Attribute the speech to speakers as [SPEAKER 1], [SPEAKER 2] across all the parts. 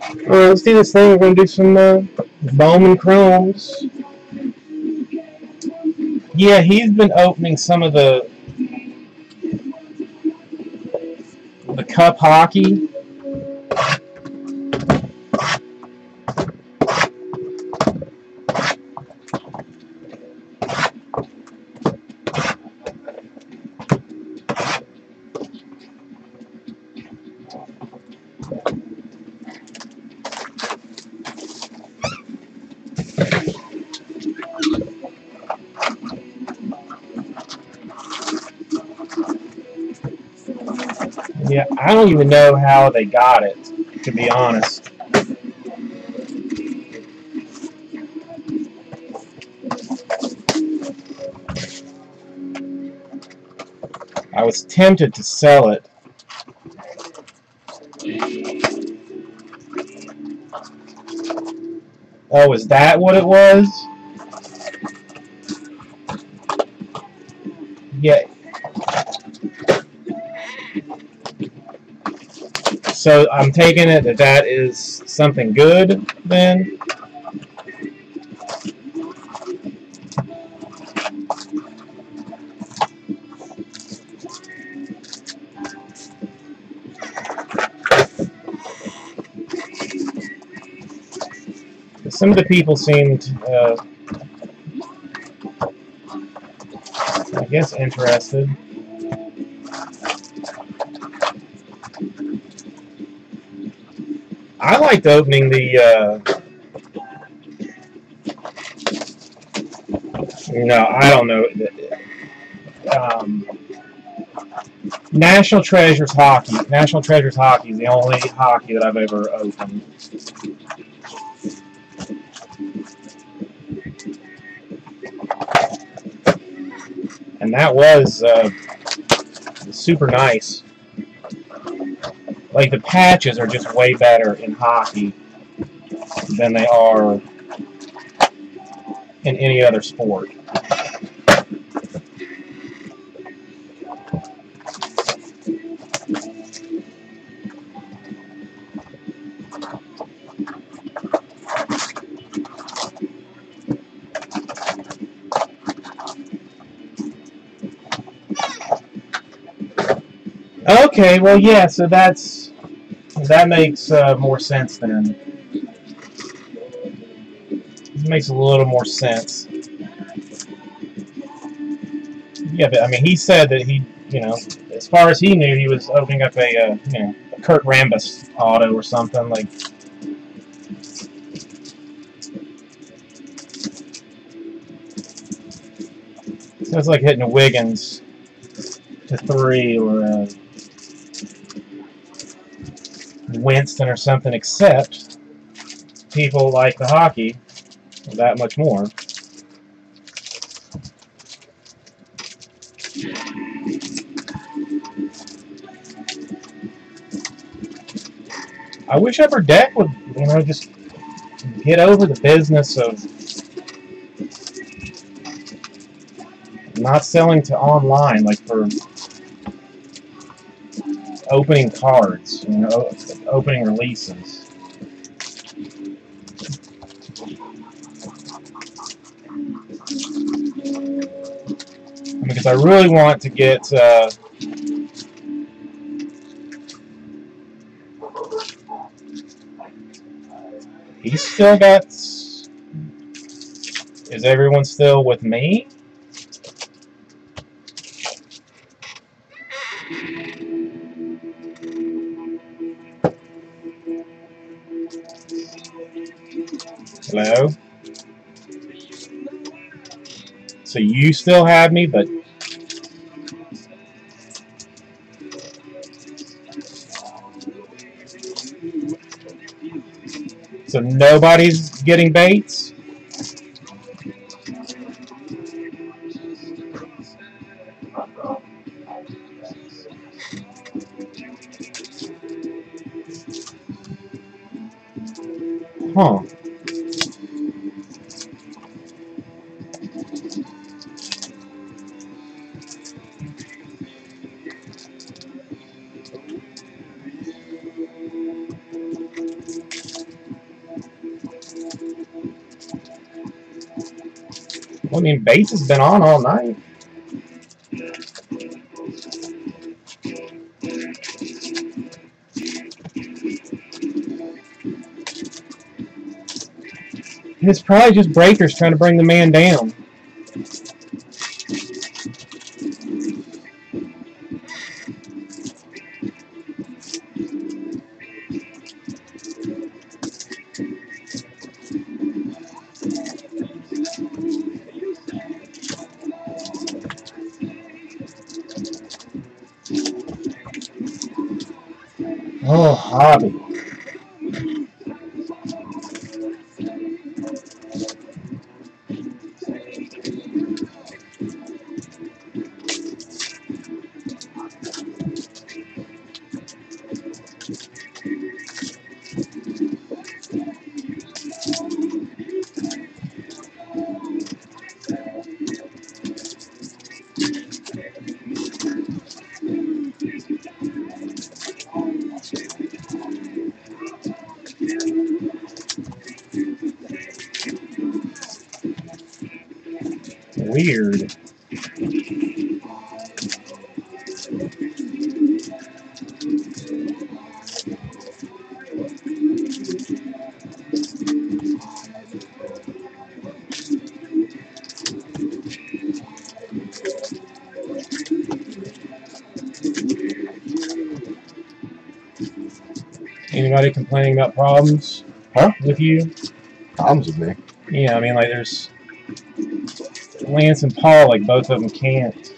[SPEAKER 1] Alright, let's do this thing. We're gonna do some uh, Bowman Chromes. Yeah, he's been opening some of the the cup hockey. Even know how they got it, to be honest. I was tempted to sell it. Oh, is that what it was? So I'm taking it that that is something good then? Some of the people seemed, uh, I guess, interested. I liked opening the. Uh, no, I don't know. Um, National Treasures hockey. National Treasures hockey is the only hockey that I've ever opened. And that was uh, super nice. Like the patches are just way better in hockey than they are in any other sport. Okay, well, yeah, so that's that makes uh, more sense then. It makes a little more sense. Yeah, but I mean, he said that he, you know, as far as he knew, he was opening up a, uh, you know, a Kurt Rambis auto or something like. It's like hitting a Wiggins to three or a Winston or something, except people like the hockey that much more. I wish Upper Deck would, you know, just get over the business of not selling to online, like for opening cards, you know, opening releases. Because I really want to get uh, he's still got is everyone still with me? Hello? So you still have me, but... So nobody's getting Bates? I mean, Bates has been on all night. It's probably just breakers trying to bring the man down. Weird. Anybody complaining about problems?
[SPEAKER 2] Huh?
[SPEAKER 1] With you?
[SPEAKER 2] Problems with me.
[SPEAKER 1] Yeah, I mean, like, there's Lance and Paul, like, both of them can't.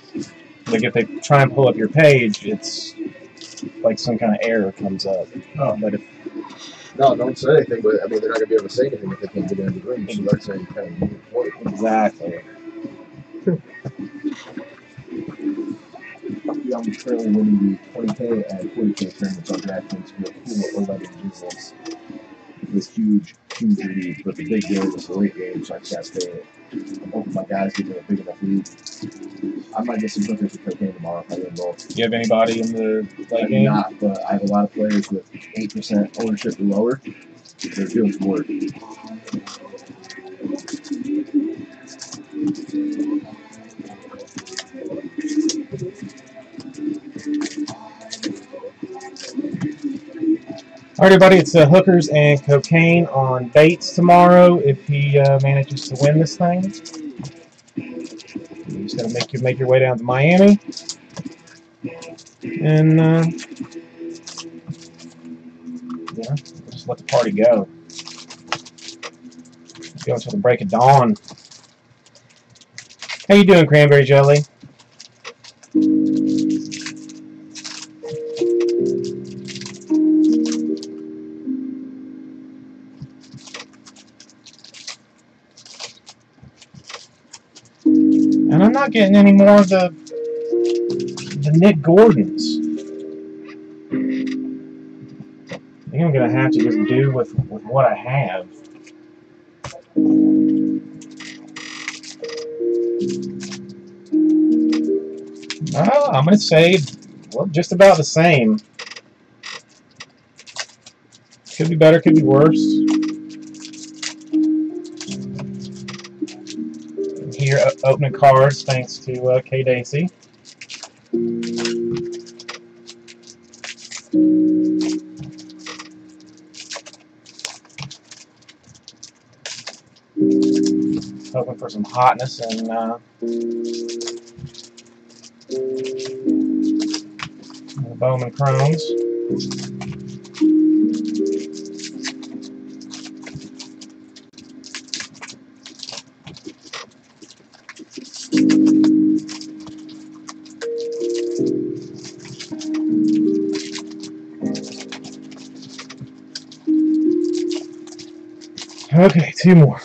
[SPEAKER 1] Like, if they try and pull up your page, it's like some kind of error comes up.
[SPEAKER 2] Oh.
[SPEAKER 1] But if
[SPEAKER 2] No, don't say anything, but I mean, they're not going to be able to say anything if they can't get into the room. So that's saying kind of move
[SPEAKER 1] exactly,
[SPEAKER 2] Yeah, I'm currently winning the 20k and 40k tournaments on DraftKings for a cool 11 business. This huge, huge lead, but the big game is the late game, so I can't stay it. My guys get a big enough lead. I might get some hookers with cocaine tomorrow if I win both.
[SPEAKER 1] do you have anybody in the
[SPEAKER 2] do
[SPEAKER 1] game?
[SPEAKER 2] not, but I have a lot of players with 8% ownership or lower. They're doing some work.
[SPEAKER 1] All right, everybody, it's uh, hookers and cocaine on Bates tomorrow if he uh, manages to win this thing. You gotta make your make your way down to Miami, and uh, yeah, just let the party go. Go until the break of dawn. How you doing, Cranberry Jelly? Getting any more of the the Nick Gordons. I think I'm gonna have to just do with with what I have. Well, I'm gonna say well, just about the same. Could be better, could be worse. Opening cards thanks to uh, K Dacey. Hoping for some hotness and uh, Bowman Chromes. Okay, two more.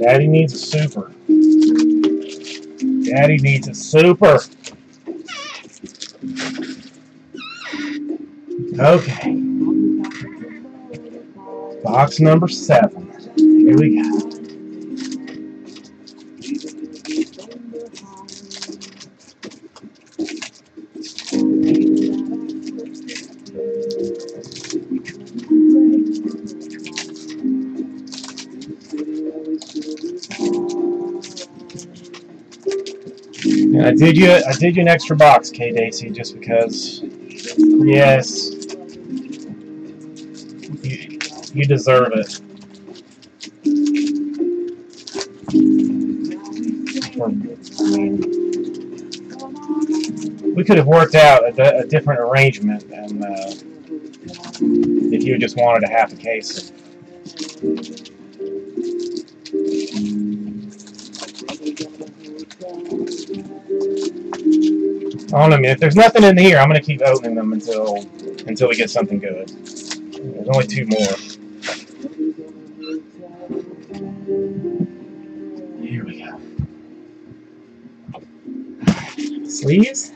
[SPEAKER 1] Daddy needs a super. Daddy needs a super. Okay. Box number seven. Here we go. Did you I did you an extra box, K Dacey, just because yes. You, you deserve it. We could have worked out a, a different arrangement, and uh, if you just wanted a half a case. I don't know, man. If there's nothing in here, I'm gonna keep opening them until until we get something good. There's only two more. Here we go. Sleeves.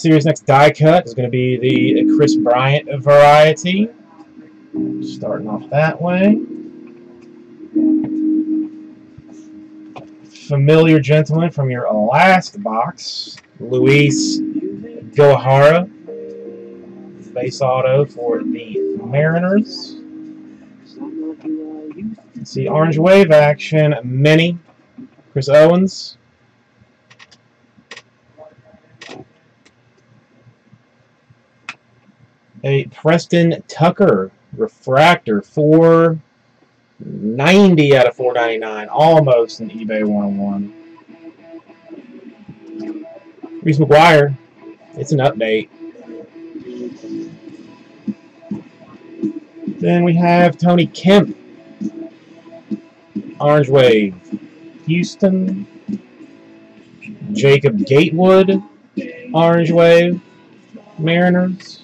[SPEAKER 1] Series next die cut is going to be the Kris Bryant variety. Starting off that way. Familiar gentleman from your last box, Luis Gohara. Base auto for the Mariners. See Orange Wave action, Mini, Chris Owens. A Preston Tucker refractor, 490 out of 499, almost an eBay 101. Reese McGuire, it's an update. Then we have Tony Kemp, Orange Wave, Houston, Jacob Gatewood, Orange Wave, Mariners.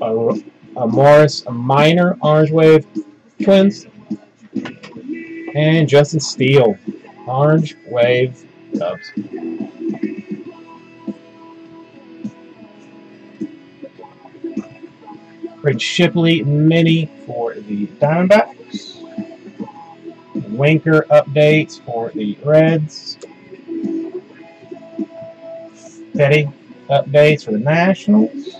[SPEAKER 1] A, a Morris a Minor Orange Wave Twins, and Justin Steele Orange Wave Cubs. Craig Shipley Mini for the Diamondbacks. Winker updates for the Reds. Petty updates for the Nationals.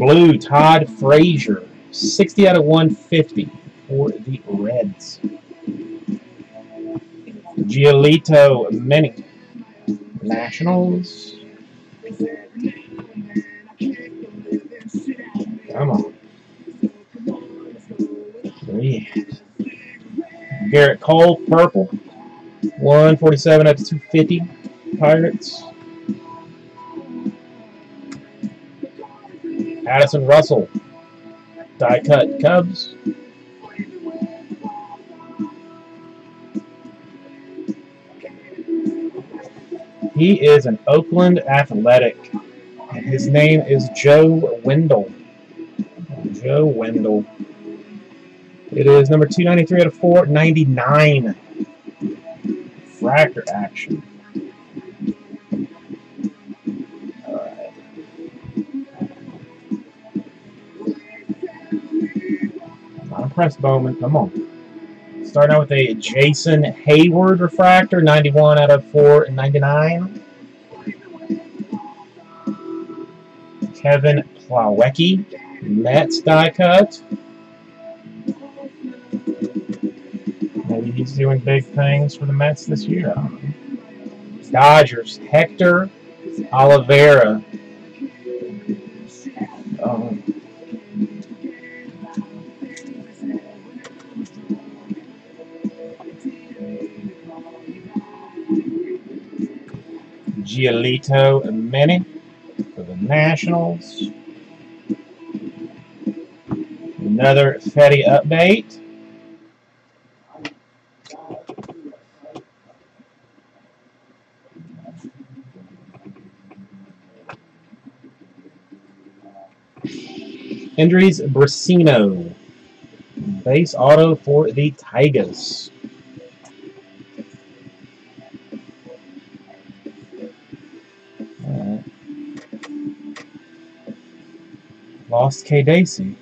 [SPEAKER 1] Blue, Todd Frazier, 60 out of 150 for the Reds. Giolito Mini, Nationals. Come on. Yeah. Gerrit Cole, purple, 147 out of 250, Pirates. Addison Russell, die cut Cubs. He is an Oakland Athletic, and his name is Joe Wendle. Joe Wendle. It is number 293 out of 499. Fractor action. Impressed, Bowman. Come on. Starting out with a Jason Heyward refractor, 91 out of 499. Kevin Plawecki, Mets die cut. Maybe he's doing big things for the Mets this year. Dodgers, Hector Olivera. Giolito Mini for the Nationals. Another Fetty update. Andres Brasino. Base auto for the Tigers. Lost K. Dacey.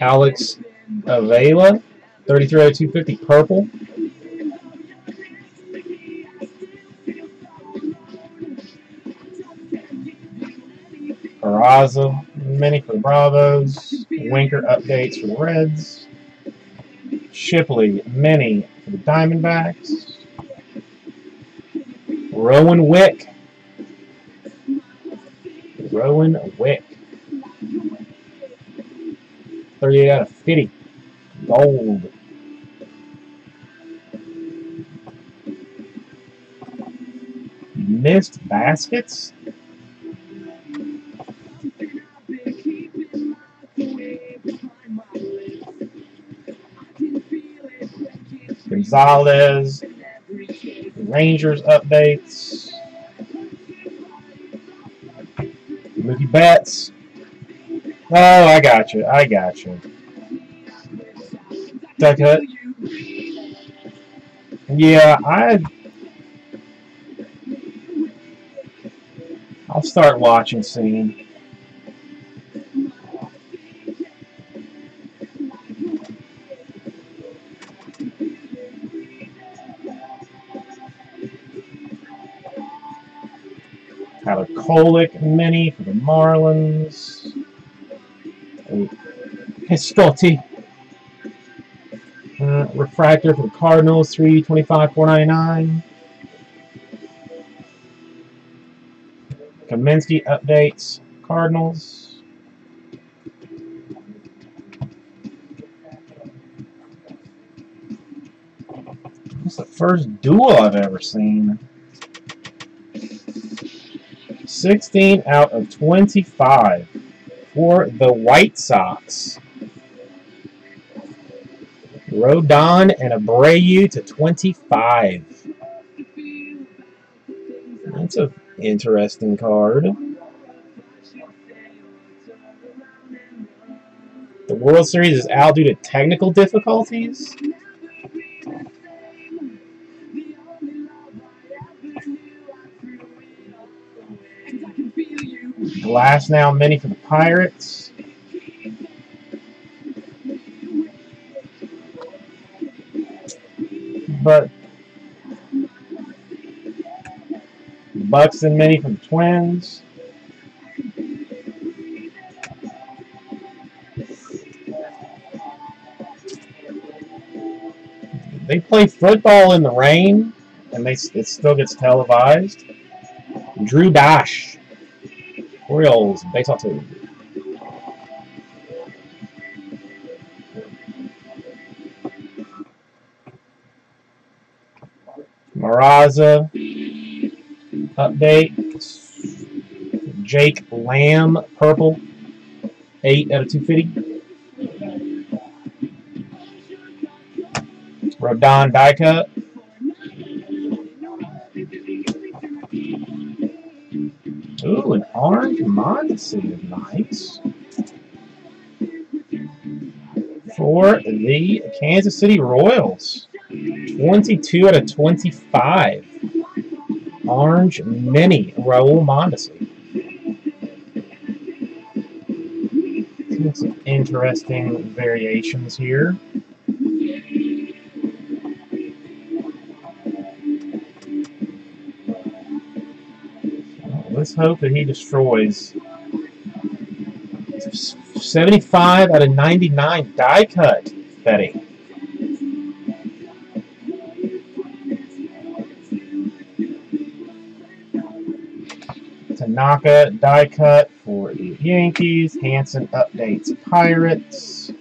[SPEAKER 1] Alex Avila, 33 out of 250 purple. Peraza, mini for the Bravos. Winker updates for the Reds. Shipley, mini for the Diamondbacks. Rowan Wick. Rowan Wick. 38 out of 50. Gold. Missed baskets. Gonzalez. Rangers updates. Mookie Betts. Oh, I got you. I got you. Duck Hut. Yeah, I. I'll start watching soon. Kolek mini for the Marlins. Hey, Scotty. Uh, refractor for the Cardinals, 325 499 Kaminsky updates, Cardinals. It's the first duel I've ever seen. 16 out of 25 for the White Sox. Rodon and Abreu to 25. That's an interesting card. The World Series is out due to technical difficulties. Glasnow mini for the Pirates. But Buxton mini from the Twins. They play football in the rain, and they it still gets televised. Drew Dash. Orioles, baseball two. Maraza update. Jake Lamb, purple. 8 out of 250. Rodon die cut. Ooh, an orange Mondesi nice. For the Kansas City Royals. 22 out of 25. Orange Mini Raul Mondesi. Some interesting variations here. Hope that he destroys. 75 out of 99 die cut, Betty. Tanaka die cut for the Yankees. Hanson updates Pirates.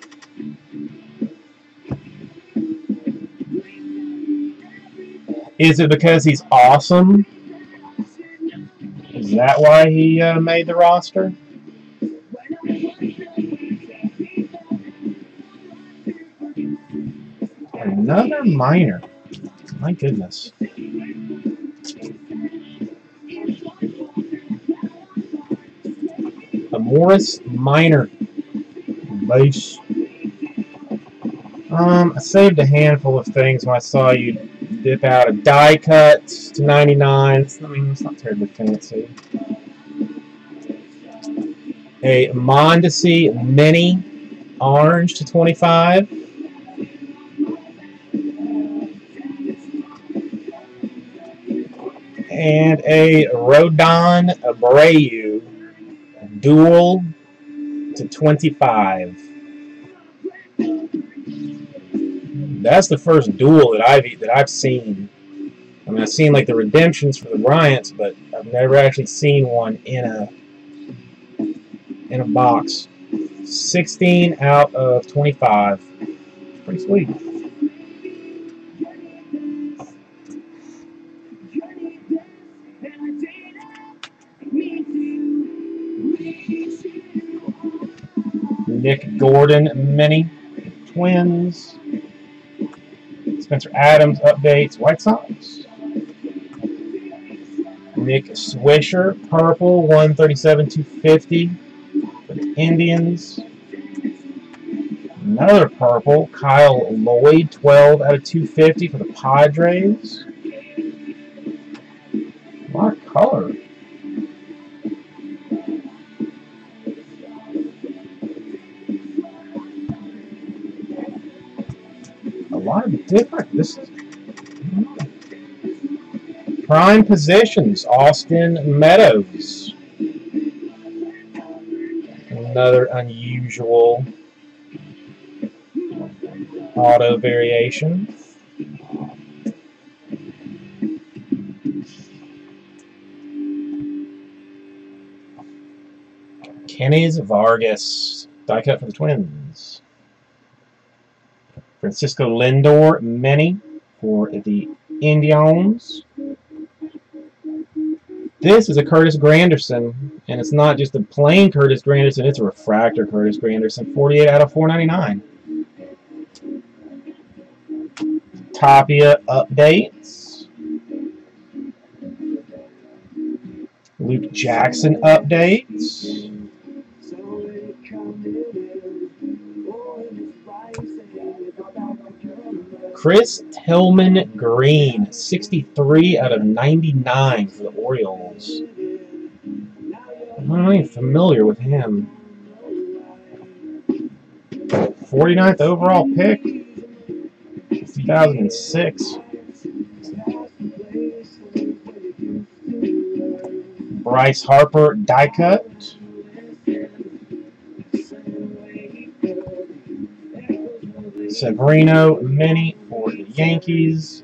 [SPEAKER 1] Is it because he's awesome? Is that why he uh, made the roster? Another minor. My goodness. A Morris Minor base. Um, I saved a handful of things when I saw you dip out a die cut to 99. I mean, it's not terribly fancy. A Mondesi Mini Orange to 25. And a Rodon Abreu Dual to 25. That's the first dual that I've that I've seen. I mean, I've seen like the redemptions for the Bryants, but I've never actually seen one in a in a box. 16 out of 25. It's pretty sweet. Nick Gordon Mini Twins. Spencer Adams updates White Sox. Nick Swisher, purple, 137 250 for the Indians. Another purple, Kyle Lloyd, 12 out of 250 for the Padres. A lot of color. Prime positions. Austin Meadows. Another unusual auto variation. Kennys Vargas, die cut for the Twins. Francisco Lindor, many for the Indians. This is a Curtis Granderson, and it's not just a plain Curtis Granderson, it's a refractor Curtis Granderson, 48 out of 499. Tapia updates. Luke Jackson updates. Chris Tillman Green, 63 out of 99 for the Orioles. I'm not even familiar with him. 49th overall pick, 2006. Bryce Harper die cut. Severino mini for the Yankees.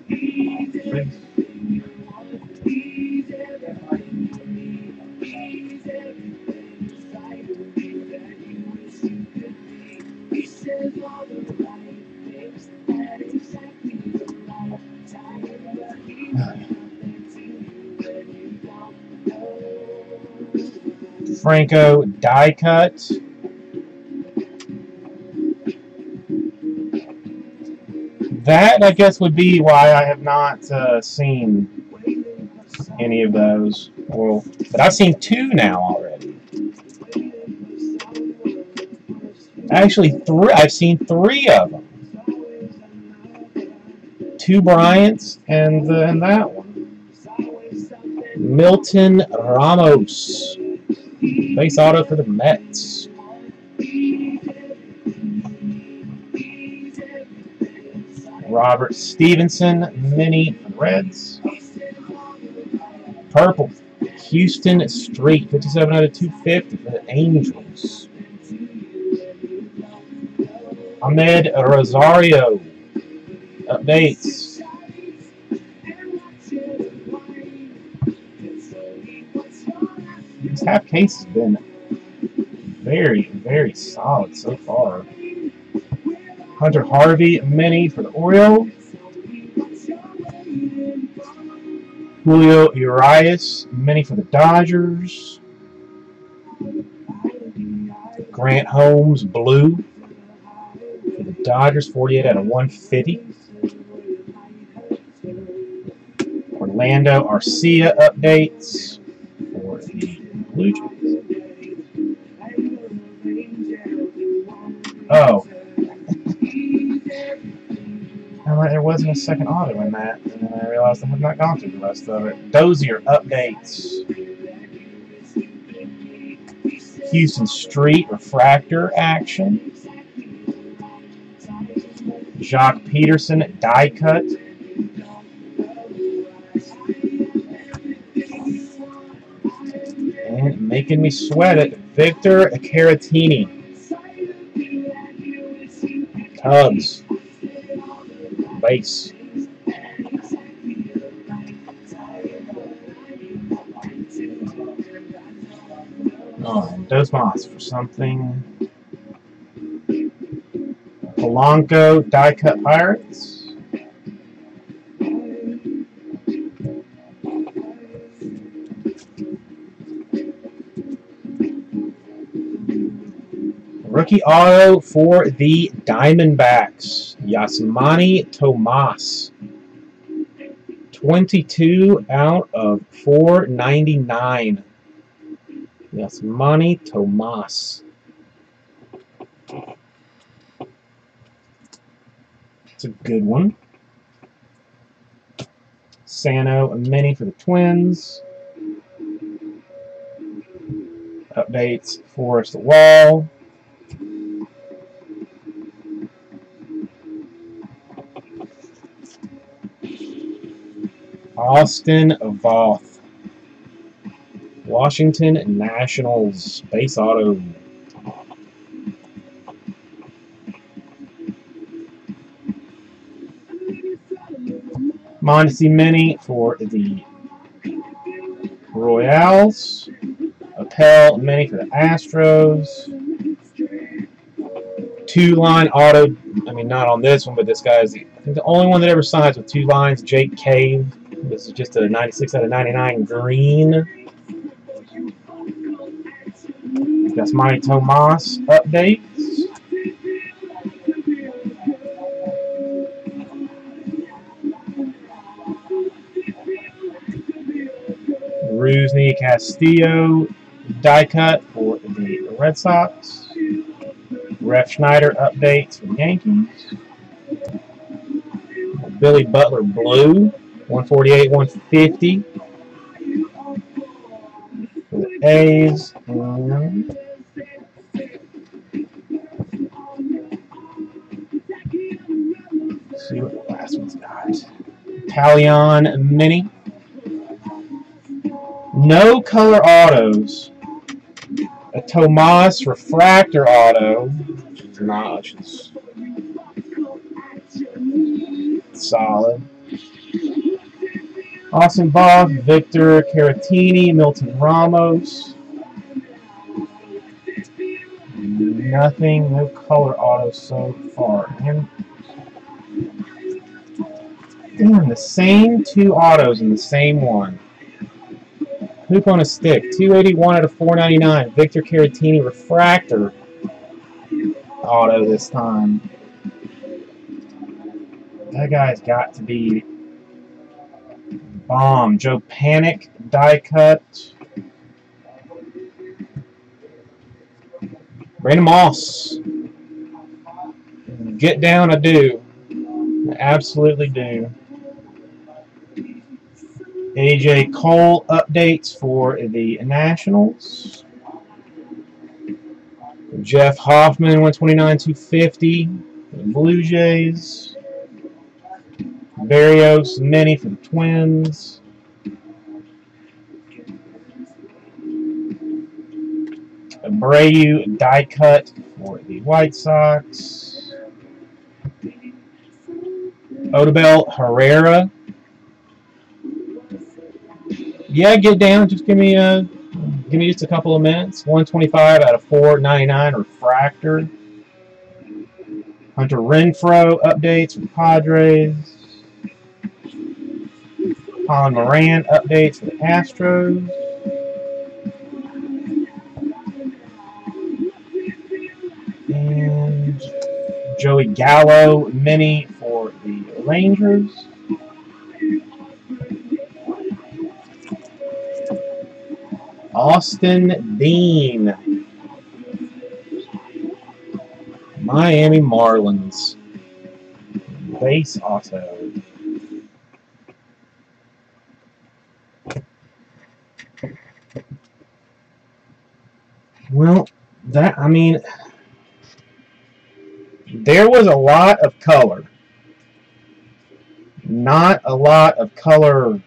[SPEAKER 1] Franco die cut. That, I guess, would be why I have not uh, seen any of those. Well, but I've seen two now already. Actually, three. I've seen three of them. Two Bryants and, uh, and that one. Milton Ramos. Base auto for the Mets. Robert Stephenson, mini Reds. Purple, Huston Street, 57 out of 250 for the Angels. Amed Rosario, updates. Half case has been very, very solid so far. Hunter Harvey mini for the Orioles. Julio Urias mini for the Dodgers. Grant Holmes blue for the Dodgers, 48 out of 150. Orlando Arcia updates the Blue Jays. Oh. I'm there wasn't a second auto in that, and then I realized I have not gone through the rest of it. Dozier updates. Huston Street refractor action. Jace Peterson die cut. Making me sweat it, Victor Caratini. Cubs. Base. Oh, Dos for something. Polanco die cut Pirates. Rookie auto for the Diamondbacks. Yasmany Tomas. 22 out of 499. Yasmany Tomas. It's a good one. Sano, a mini for the Twins. Updates, Forrest Wall. Austin Voth. Washington Nationals base auto. Mondesi Mini for the Royals. Appel Mini for the Astros. Two line auto. I mean, not on this one, but this guy is, I think, the only one that ever signs with two lines. Jake Cave. This is just a 96 out of 99 green. That's my Tomas updates. Rusney Castillo die cut for the Red Sox. Refsnyder updates for the Yankees. Billy Butler blue, 148, 150 for the A's. And see what the last one's got. Talion Mini. No color autos. A Tomas Refractor Auto. Not which is solid. Austin Voth, Victor Caratini, Milton Ramos. Nothing, no color autos so far. And damn, the same two autos in the same one. Hoop on a stick, 281 out of 499. Victor Caratini refractor auto this time. That guy's got to be bomb. Joe Panik die cut. Brandon Moss. Get down, I do. I absolutely do. AJ Cole updates for the Nationals. Jeff Hoffman, 129 250 the Blue Jays. Berrios, many for the Twins. Abreu die cut for the White Sox. Odubel Herrera. Yeah, get down. Just give me a give me just a couple of minutes. 125 out of 499 refractor. Hunter Renfroe updates the Padres. Colin Moran updates the Astros. And Joey Gallo mini for the Rangers. Austin Dean. Miami Marlins. Base auto. Well, that, I mean, there was a lot of color. Not a lot of color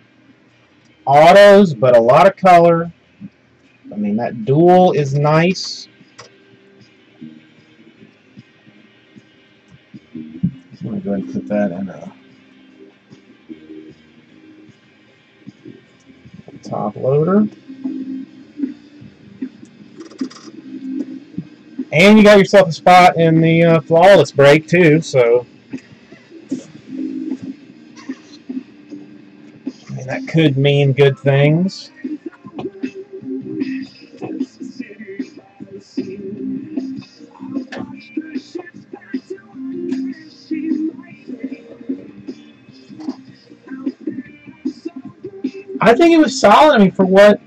[SPEAKER 1] autos, but a lot of color. I mean, that dual is nice. I'm going to go ahead and put that in a top loader. And you got yourself a spot in the uh, flawless break too, so I mean, that could mean good things. I think it was solid. I mean, for what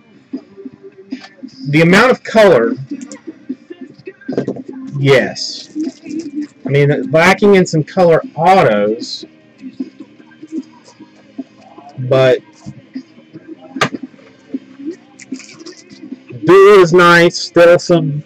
[SPEAKER 1] the amount of color, yes. I mean, lacking in some color autos, but blue is nice. Still some